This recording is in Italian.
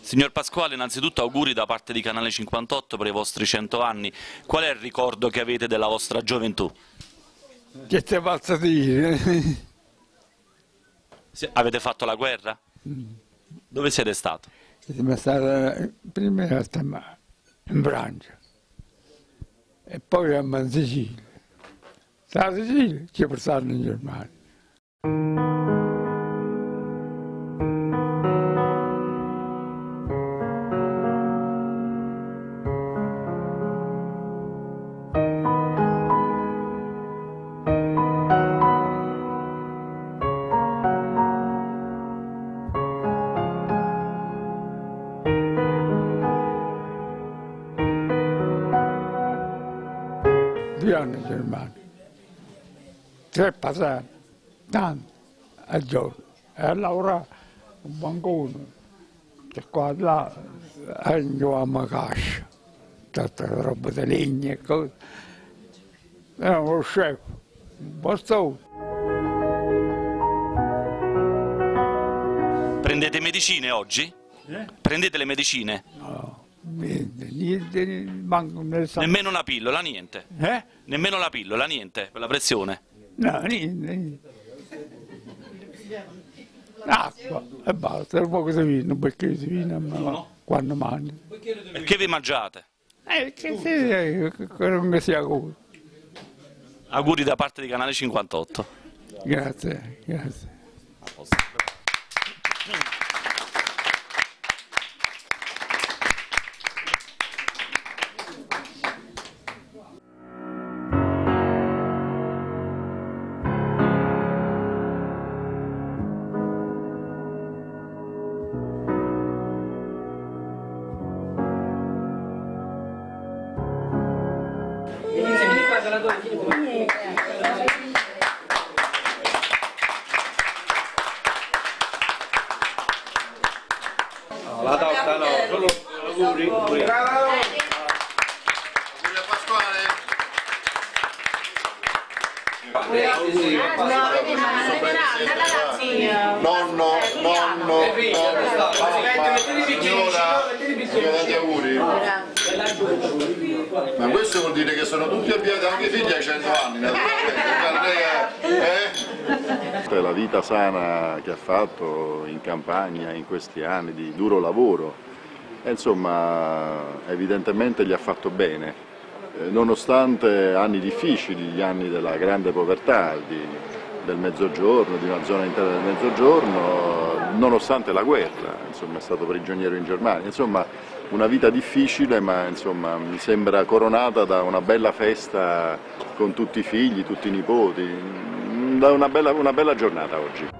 Signor Pasquale, innanzitutto auguri da parte di Canale 58 per i vostri 100 anni. Qual è il ricordo che avete della vostra gioventù? Che ti posso dire? Avete fatto la guerra? Dove siete stato? Siamo stati prima a in Francia e poi in Sicilia. Da Sicilia ci è portato in Germania. Anni in Germania, tre passati, tanti al giorno, e a lavorare un bancone, che qua e là, a cascia, tutta roba di legna e cose. Era uno chef, un bastone. Prendete medicine oggi? Prendete le medicine? No, niente, niente, manco nel sangue. Nemmeno una pillola, niente. Eh? Nemmeno la pillola, niente, per la pressione. No, niente, niente. Acqua e basta, un po' di vino, un bicchiere di vino, ma quando mangi. Perché vi mangiate? Eh, che se che non sia così. Auguri da parte di Canale 58. Grazie, grazie. La torta no, solo auguri. Nonno, nonno, nonno, papà, signora, tanti auguri. Ma questo vuol dire che sono tutti avviati anche i figli ai 100 anni, naturalmente. Eh? La vita sana che ha fatto in campagna in questi anni di duro lavoro, e insomma evidentemente gli ha fatto bene, Eh, nonostante anni difficili, gli anni della grande povertà, di- del mezzogiorno, di una zona intera del mezzogiorno, nonostante la guerra, insomma è stato prigioniero in Germania, insomma una vita difficile ma insomma mi sembra coronata da una bella festa con tutti i figli, tutti i nipoti, una bella, una bella giornata oggi.